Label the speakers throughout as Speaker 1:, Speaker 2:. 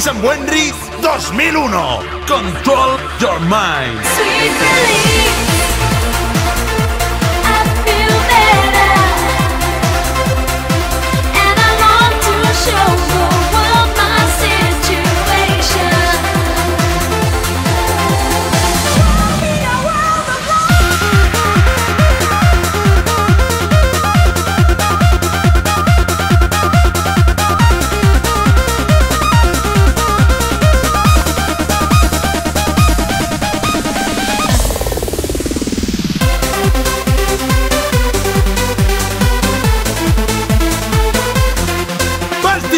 Speaker 1: Susan 2001. Control your mind.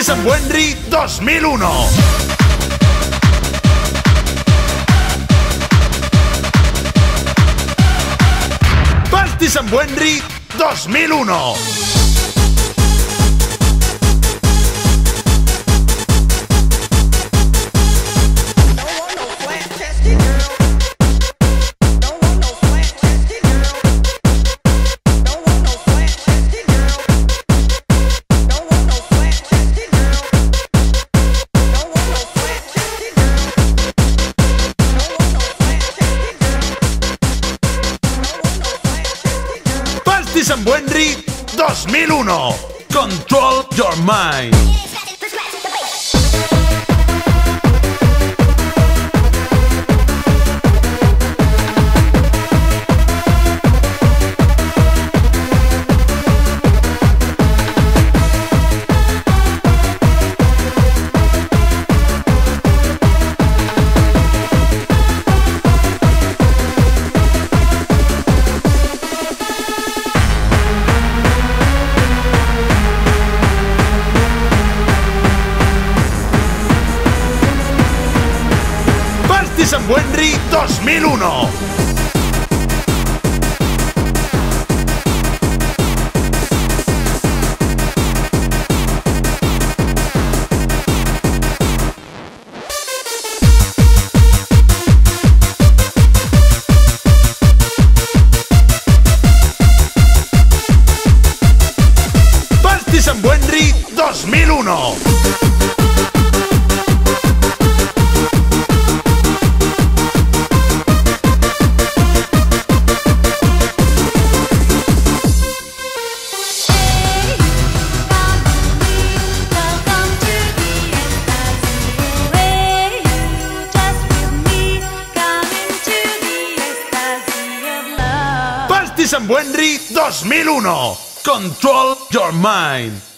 Speaker 1: Miss Buenry 2001. Buenry 2001. Vincent Buenry 2001. Control Your Mind. San Buenri 2001. San Buenri 2001 Artisan Buenry 2001. Control your mind.